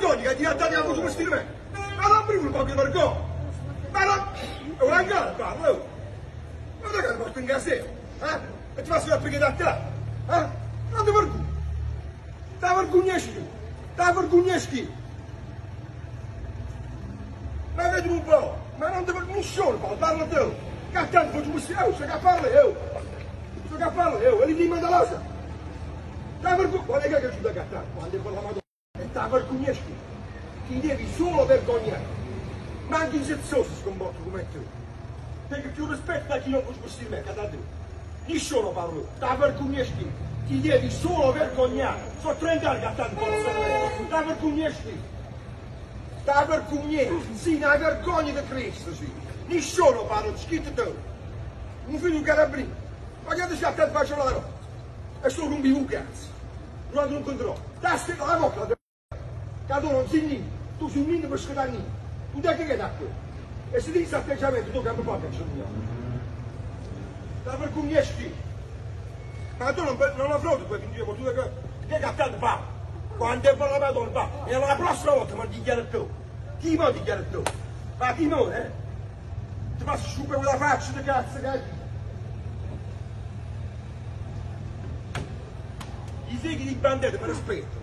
barko jika dia tanya aku semesti kena. Malam beri bulu pakai barko. Malam orang kan baru. Orang kan baru tinggal sih. Ha? Itu masih pergi doktor. Ha? Ada barko. Tá vergonhesque. Tá vergonhesque. Mas é de um pau. Mas não deve um choro, pau. Parla teu. Cartão, vou te mostrar. Eu, chega a parla, eu. Chega a parla, eu. Ele nem manda loja. Tá vergonha. Olha que ajuda a cartão. Olha, vou lá, e ti devi solo vergognare. Ma anche in sezzoso si comporta come tu. Perché più rispetto da chi non può che da tu. Nessuno parlo, ti vergognesci. Ti devi solo vergognare. Sono 30 anni che tanto Ti vergognesci. Ti vergogni. Sì, una vergogna di Cristo, sì. Nessuno parla, scritto tu. Un figlio di carabrino. Ma che ti stai a faccio la roba? E sono un un cazzo. Non lo incontrò. Dai, stai la bocca. Che tu non sei niente. Tu sei un niente per scordare niente. Tu dai che che da qui? E se dici atteggiamento, tu capo poco, c'è un Da vergognesci. Ma tu non, non affronti quel video, tu che che cattato fa. Quando è per la Madonna. E la prossima volta mi dichiara tu. Chi mi dichiara tu? Ma chi non, eh? Ti faccio sciupere quella faccia di cazzo che hai. I segni di bandette per rispetto.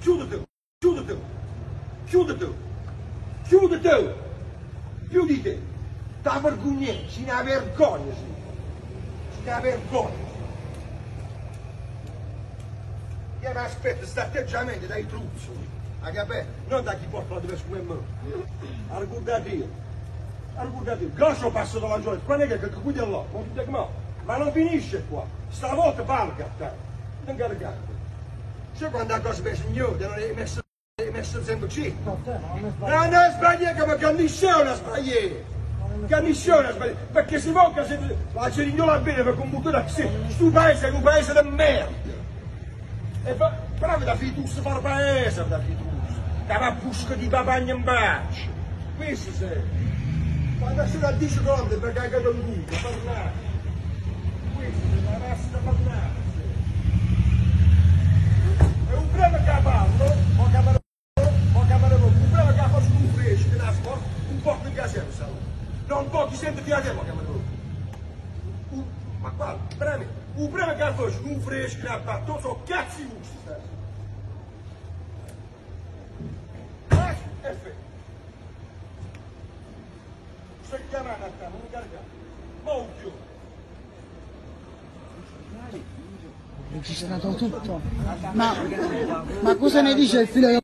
Chiudi tu, chiudi tu, chiudi tu, chiudi tu, chiudi te. Sta vergogna, si ne vergogna, sì. Si ne vergogna. Io mi aspetto questo atteggiamento dai truzzoli, hai capito? Non da chi porta la diversa come me. Ha ricordato io. Ha ricordato io. Grosso passo dalla gioia, quando è che guidi là, non ti dico ma non finisce qua. Stavolta valga te. Non caricate. Sai quando la cosa per signore, non hai messo, hai messo sempre C? No, ma non è sbagliato. come commissione a sbagliare. Commissione a sbagliare. Perché si che se la cerignola bene per da sé. Sto paese è un paese di merda. E fa, però da fiducia fare paese da fiducia. Da va busca di papagna in bacio. Questo sei. Quando si da 10 km per cagare un buco, parlare. Questo la resta parlare. centro de viagem é logo, é Madruga. Qual? Brame. O Brame Cardoso, um fresco, já está todos ao cacete e o é feito. Você que quer nada, cara, não quero nada. Bom, tio. Registrato tutto, ma, ma cosa ne dice il figlio?